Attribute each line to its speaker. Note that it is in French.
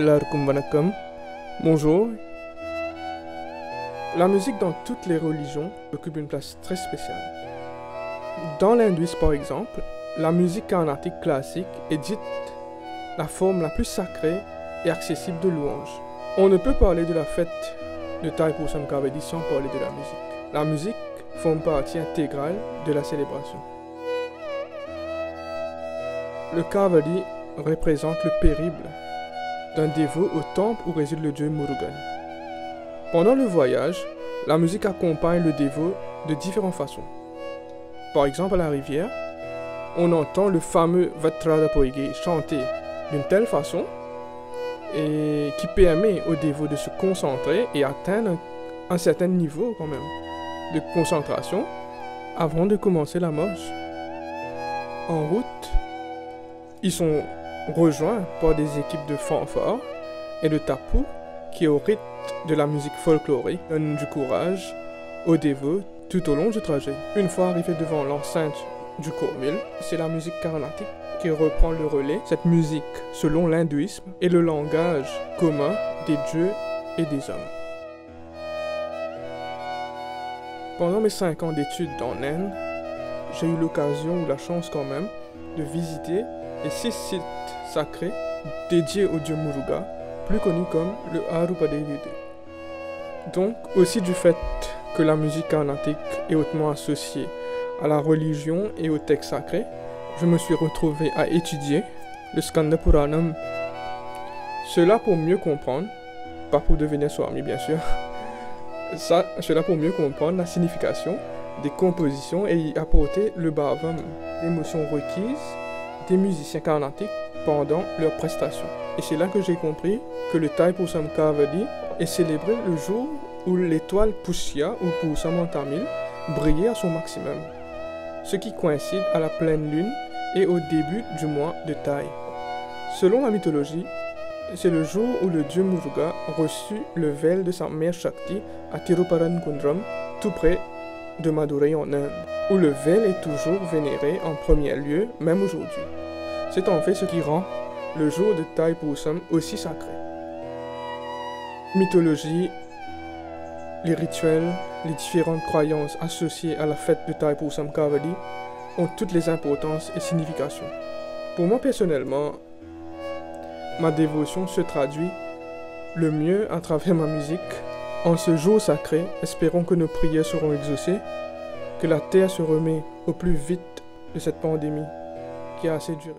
Speaker 1: எல்லாருக்கும் வணக்கம் bonjour La musique dans toutes les religions occupe une place très spéciale. Dans l'hindouisme par exemple, la musique carnatique classique est dite la forme la plus sacrée et accessible de louange. On ne peut parler de la fête de Thaipusam Kavadi sans parler de la musique. La musique forme partie intégrale de la célébration. Le Kavadi représente le périple d'un dévot au temple où réside le dieu Murugan. Pendant le voyage, la musique accompagne le dévot de différentes façons. Par exemple, à la rivière, on entend le fameux Vatrada Poige chanter d'une telle façon et qui permet au dévot de se concentrer et atteindre un, un certain niveau quand même de concentration avant de commencer la marche. En route, ils sont rejoints par des équipes de fanfares et de tapous qui, au rythme de la musique folklorique, donnent du courage aux dévots tout au long du trajet. Une fois arrivés devant l'enceinte du Cormil, c'est la musique carnatique qui reprend le relais. Cette musique, selon l'hindouisme, est le langage commun des dieux et des hommes. Pendant mes 5 ans d'études en Inde, j'ai eu l'occasion ou la chance quand même de visiter les 6 sites sacrés dédiés au dieu Muruga, plus connu comme le Harupadevide. Donc, aussi du fait que la musique carnatique est hautement associée à la religion et aux textes sacrés, je me suis retrouvé à étudier le Skanda Puranam. Cela pour mieux comprendre, pas pour devenir Swami bien sûr, ça, cela pour mieux comprendre la signification des compositions et y apporter le bhavam, l'émotion requise des musiciens carnatiques pendant leurs prestations. Et c'est là que j'ai compris que le Thaipusam Kavadi est célébré le jour où l'étoile Pushya ou Pusam en tamil brillait à son maximum, ce qui coïncide à la pleine lune et au début du mois de Thai. Selon la mythologie, c'est le jour où le dieu Muruga reçut le vel de sa mère Shakti à Tiruparanakundram, tout près de Madurai en Inde, où le vel est toujours vénéré en premier lieu, même aujourd'hui. C'est en fait ce qui rend le jour de Thaipusam aussi sacré. Mythologie, les rituels, les différentes croyances associées à la fête de Thaipusam Kavadi ont toutes les importances et significations. Pour moi personnellement, ma dévotion se traduit le mieux à travers ma musique. En ce jour sacré, espérons que nos prières seront exaucées, que la terre se remet au plus vite de cette pandémie qui a assez duré.